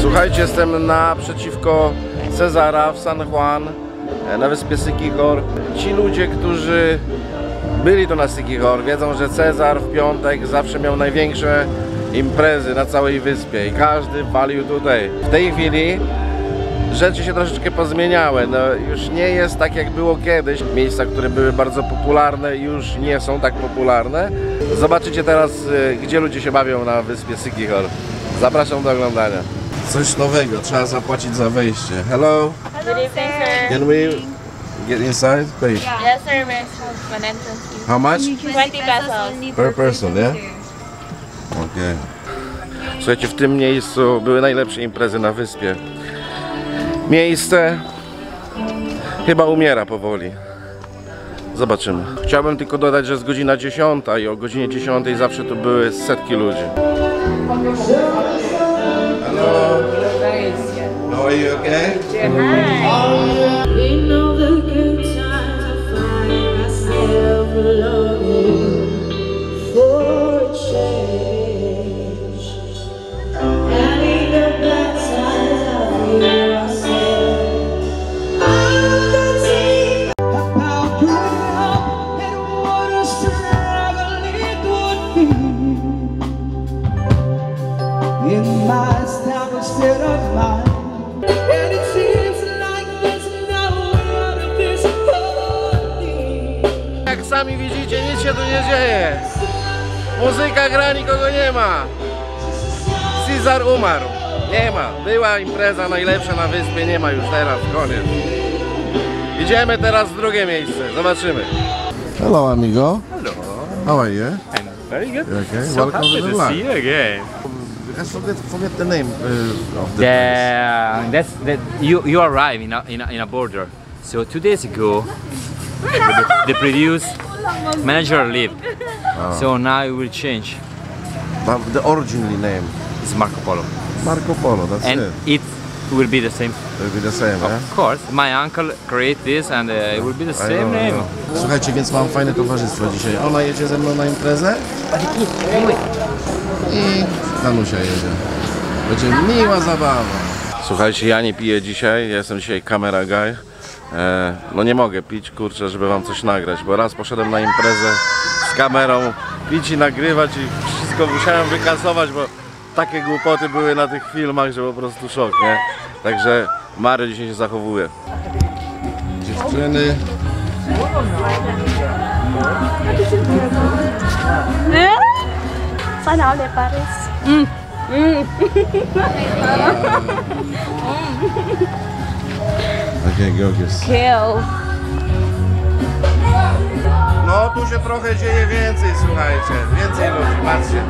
Słuchajcie, jestem naprzeciwko Cezara w San Juan e, na wyspie Sykichor. Ci ludzie, którzy byli tu na Sykichor, wiedzą, że Cezar w piątek zawsze miał największe imprezy na całej wyspie i każdy walił tutaj. W tej chwili rzeczy się troszeczkę pozmieniały. No, już nie jest tak jak było kiedyś. Miejsca, które były bardzo popularne już nie są tak popularne. Zobaczycie teraz, y, gdzie ludzie się bawią na wyspie Sykichor. Zapraszam do oglądania. Coś nowego, trzeba zapłacić za wejście. Hello, Good evening, sir. can we get inside? Please. Yes, sir. How much? 20 pesos. Per person, yeah? Okay. Słuchajcie, w tym miejscu były najlepsze imprezy na wyspie. Miejsce chyba umiera powoli. Zobaczymy. Chciałbym tylko dodać, że jest godzina 10 i o godzinie 10 zawsze tu były setki ludzi. Hello. How are you okay? We sami widzicie, nic się tu nie dzieje. Muzyka gra, nikogo nie ma. Cezar umarł. Nie ma. Była impreza najlepsza na wyspie, nie ma już teraz, koniec. Idziemy teraz w drugie miejsce, zobaczymy. Hello amigo. Hello. How are you? I'm very good. Okay? So Welcome happy to the to see you again. I forget, forget the name uh, of the The, that's that you you arrive in a, in a, in a border. So two days ago, the, the previous manager left. So now it will change. But the original name. It's Marco Polo, Marco Polo, that's and it. it will be the same. Will be the same, yeah? Of course, my uncle create this, and uh, it will be the I same name. Słuchajcie, więc mam fajne towarzystwo dzisiaj. Ona jedzie ze mną na imprezę i Danusia jedzie. Będzie miła zabawa. Słuchajcie, ja nie piję dzisiaj, ja jestem dzisiaj kamera guy. E, no nie mogę pić, kurczę, żeby wam coś nagrać, bo raz poszedłem na imprezę z kamerą, pić i nagrywać i wszystko musiałem wykasować, bo takie głupoty były na tych filmach, że po prostu szok, nie? Także Mary dzisiaj się zachowuje. Dziewczyny, Sana Paris. takie gogies. Kill. No tu się trochę dzieje więcej, słuchajcie. Więcej ludzi, patrzcie.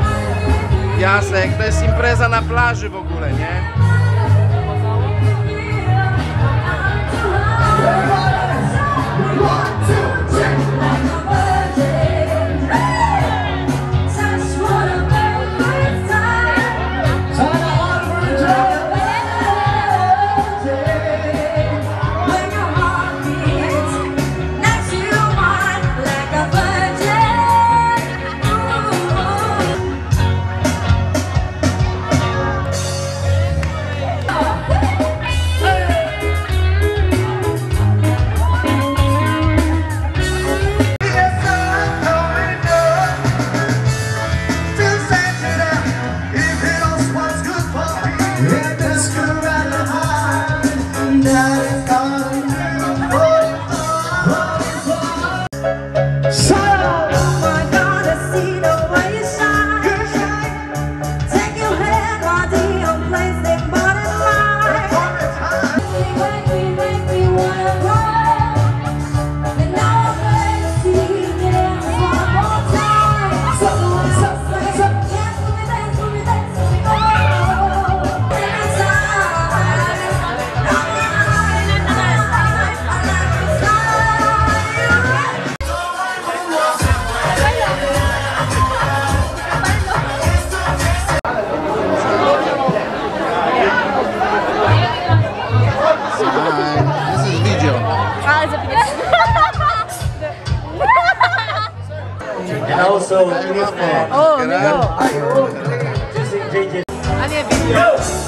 Piasek, to jest impreza na plaży w ogóle, nie? mais. household uniform. Oh, amigo. Yo.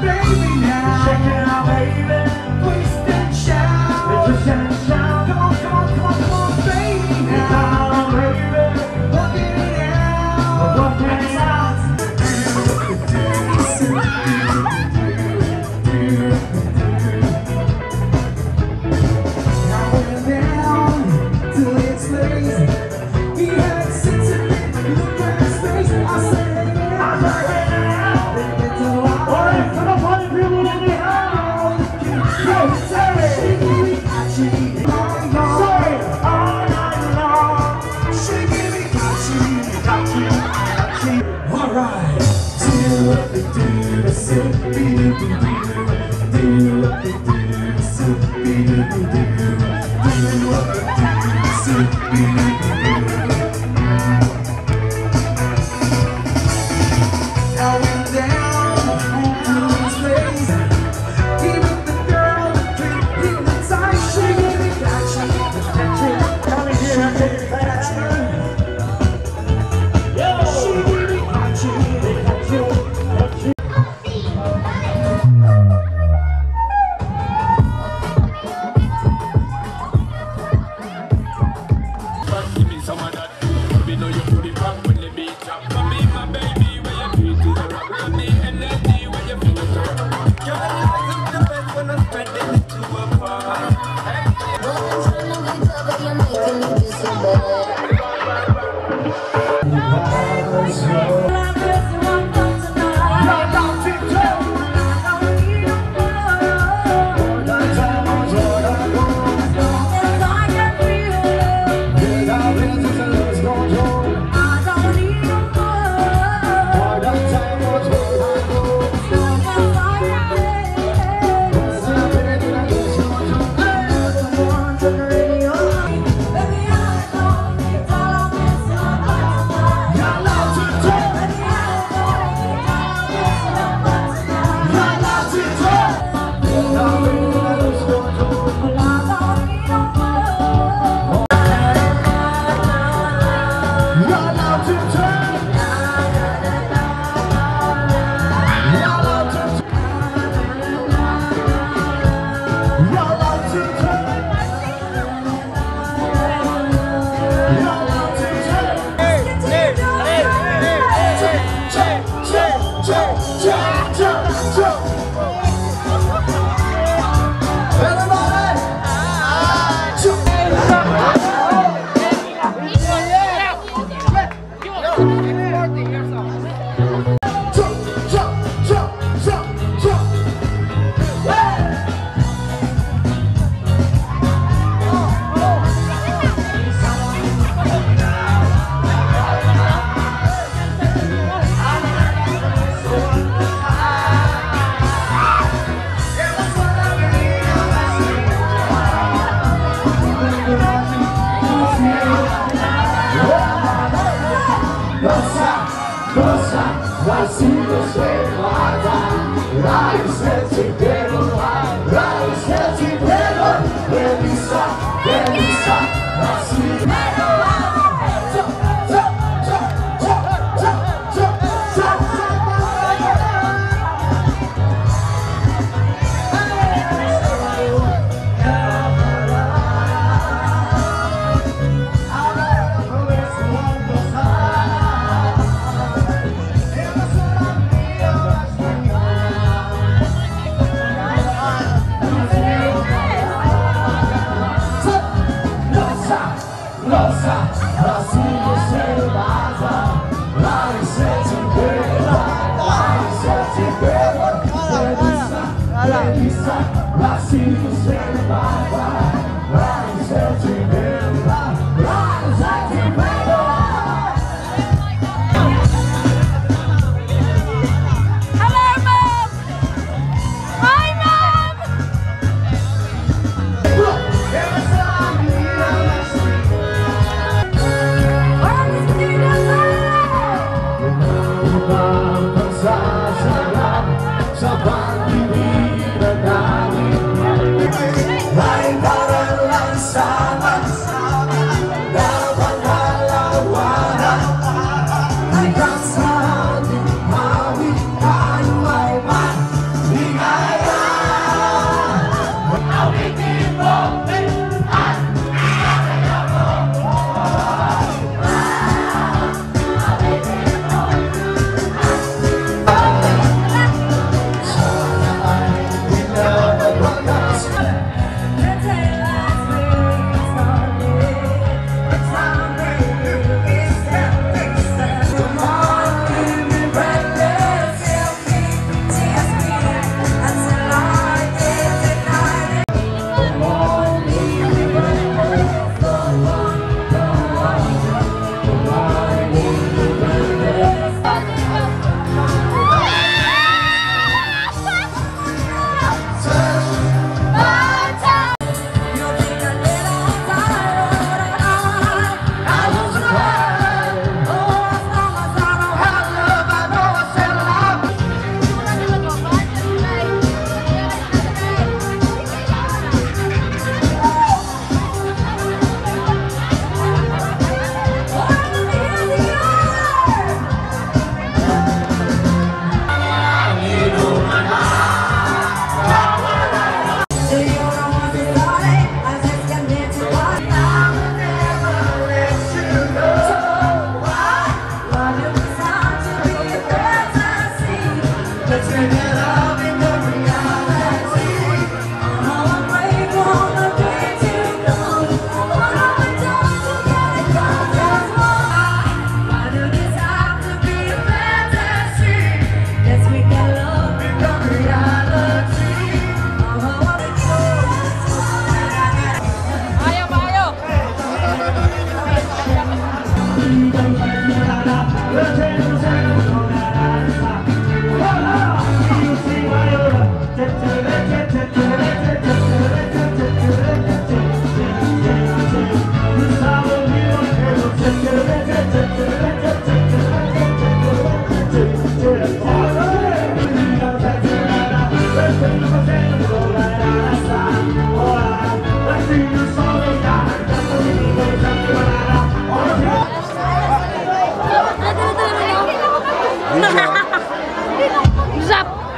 baby now. to be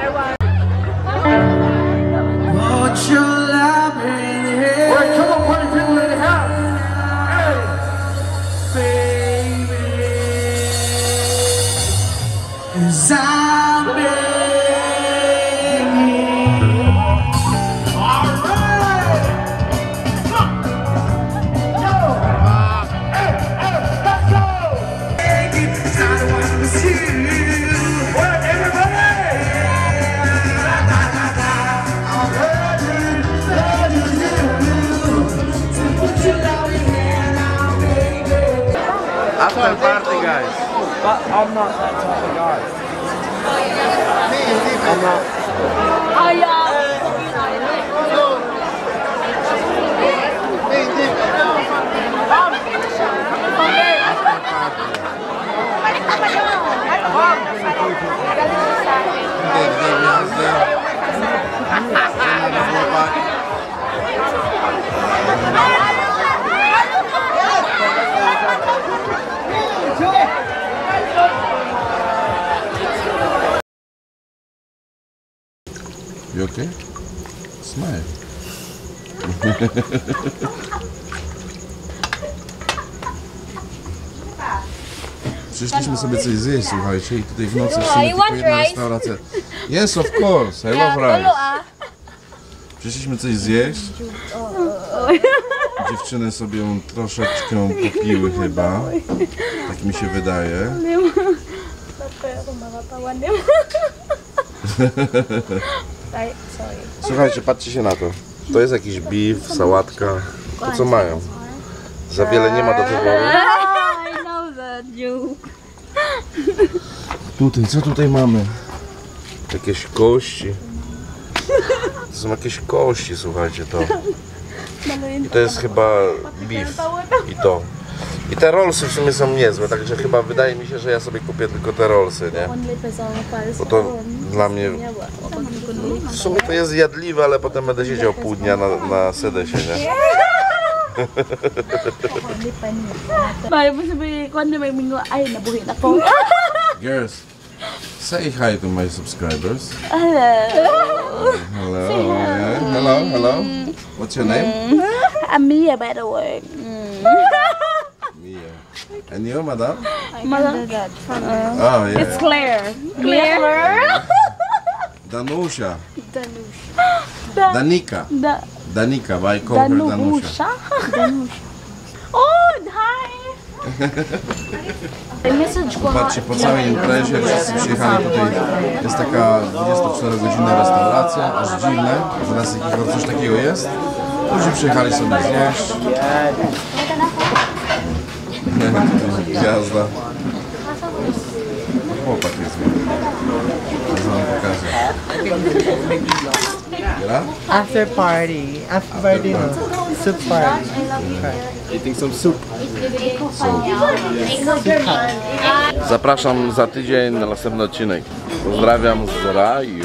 I was. after party, guys. But I'm not that type of guy. I'm not. Oh. Thank you. Okay? Smile. Przyszliśmy sobie coś zjeść, słuchajcie, i tutaj w nocy w sumie you tylko jedna rice? restauracja. Yes, of course, I love rice. Przyszliśmy coś zjeść. Dziewczyny sobie ją troszeczkę popiły chyba. Tak mi się wydaje. Słuchajcie, patrzcie się na to. To jest jakiś beef, sałatka. To co mają? Za wiele nie ma do wyboru. I know that you. Tutaj, co tutaj mamy? Jakieś kości. To są jakieś kości, słuchajcie, to. I to jest chyba beef. I to. I te rollsy w sumie są niezłe, także chyba wydaje mi się, że ja sobie kupię tylko te rollsy, nie? Bo to dla mnie... W sumie to jest jadliwe, ale potem będę siedział pół dnia na, na sedesie, nie? Mày mới sabi ko na may mingo ay nabuhin ako. Girls, say hi to my subscribers. Hello. Hello, hello, hello. What's your name? I'm Mia by the way. Mia. And you, madam? Mother. Oh, yeah. Claire. Claire. Danusia. Danika. Da Danika, but I call her Danusia. Danusha. Danusha. Oh, hi. Message ko Patrzcie, po całej imprezie wszyscy przyjechali tutaj. Jest taka 24-godzinna restauracja, aż dziwne, że nas jakiego coś takiego jest. Ludzie przyjechali sobie zjeść. Gwiazda. Chłopak jest. Zaraz wam pokażę. Gra? After party. After party, no. Soup party. Eating some soup. Zapraszam za tydzień na następny odcinek. Pozdrawiam z raju.